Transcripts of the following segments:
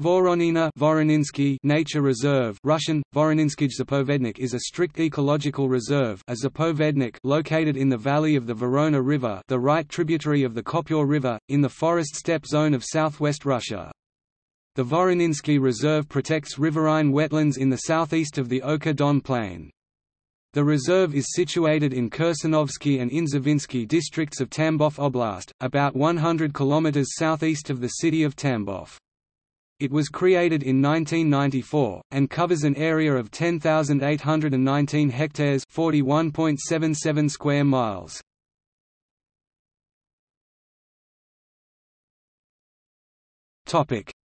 Voronina Voroninsky Nature Reserve Russian, Voroninskij Zapovednik is a strict ecological reserve a zapovednik located in the valley of the Vorona River the right tributary of the Khopyor River, in the forest steppe zone of southwest Russia. The Voroninsky Reserve protects riverine wetlands in the southeast of the Oka-Don plain. The reserve is situated in Kirsanovsky and Inzavinsky districts of Tambov Oblast, about 100 km southeast of the city of Tambov. It was created in 1994, and covers an area of 10,819 hectares 41.77 square miles.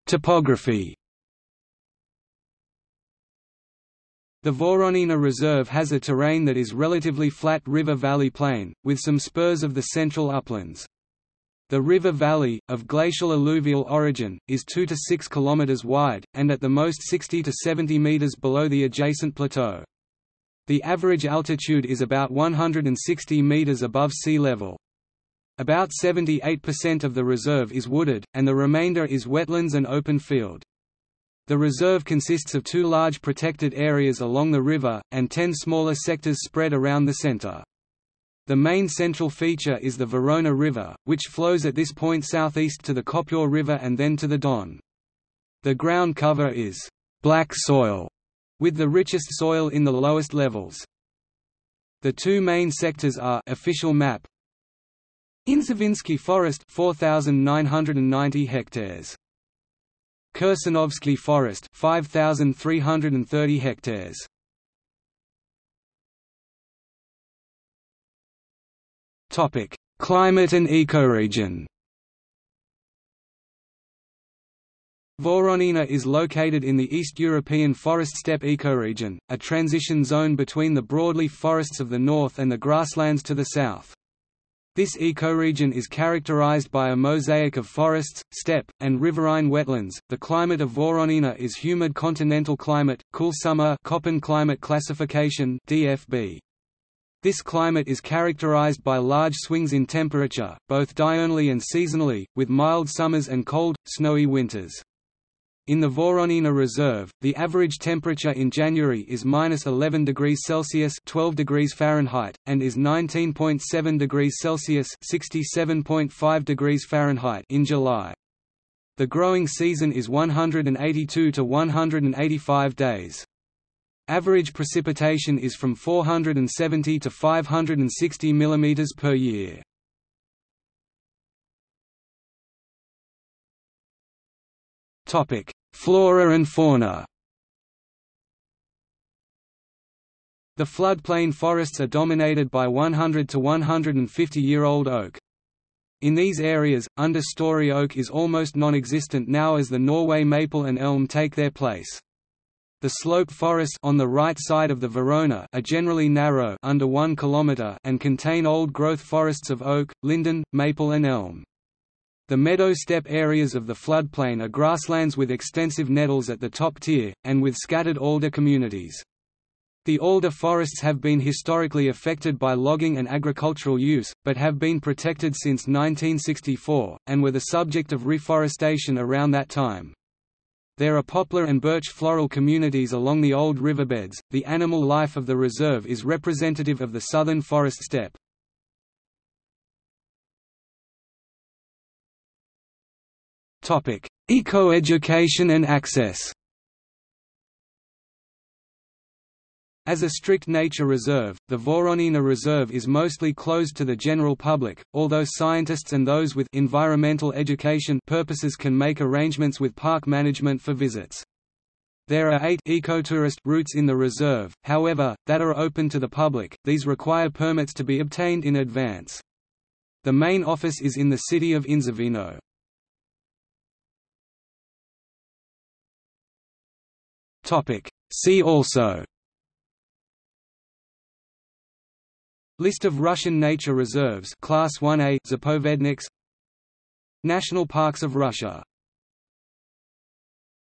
Topography The Voronina Reserve has a terrain that is relatively flat river-valley plain, with some spurs of the central uplands. The river valley, of glacial alluvial origin, is 2 to 6 km wide, and at the most 60 to 70 meters below the adjacent plateau. The average altitude is about 160 meters above sea level. About 78% of the reserve is wooded, and the remainder is wetlands and open field. The reserve consists of two large protected areas along the river, and ten smaller sectors spread around the center. The main central feature is the Vorona River, which flows at this point southeast to the Khopyor River and then to the Don. The ground cover is black soil, with the richest soil in the lowest levels. The two main sectors are official map Inzavinsky Forest 4990 hectares Kirsanovsky Forest 5330 hectares Topic: Climate and ecoregion. Voronina is located in the East European forest steppe ecoregion, a transition zone between the broadleaf forests of the north and the grasslands to the south. This ecoregion is characterized by a mosaic of forests, steppe, and riverine wetlands. The climate of Voronina is humid continental climate, cool summer Köppen climate classification (DFB). This climate is characterized by large swings in temperature, both diurnally and seasonally, with mild summers and cold, snowy winters. In the Voronina Reserve, the average temperature in January is minus 11 degrees Celsius (12 degrees Fahrenheit) and is 19.7 degrees Celsius (67.5 degrees Fahrenheit) in July. The growing season is 182 to 185 days. Average precipitation is from 470 to 560 mm per year. Topic: Flora and fauna The floodplain forests are dominated by 100 to 150-year-old oak. In these areas, understory oak is almost non-existent now as the Norway maple and elm take their place. The slope forests on the right side of the Vorona are generally narrow under 1 km and contain old-growth forests of oak, linden, maple and elm. The meadow steppe areas of the floodplain are grasslands with extensive nettles at the top tier, and with scattered alder communities. The alder forests have been historically affected by logging and agricultural use, but have been protected since 1964, and were the subject of reforestation around that time. There are poplar and birch floral communities along the old riverbeds. The animal life of the reserve is representative of the southern forest steppe. Topic: Eco-education and access. As a strict nature reserve, the Voronina Reserve is mostly closed to the general public, although scientists and those with environmental education purposes can make arrangements with park management for visits. There are eight ecotourist routes in the reserve, however, that are open to the public, these require permits to be obtained in advance. The main office is in the city of Inzavino. See also List of Russian nature reserves Class 1A Zapovedniks. National Parks of Russia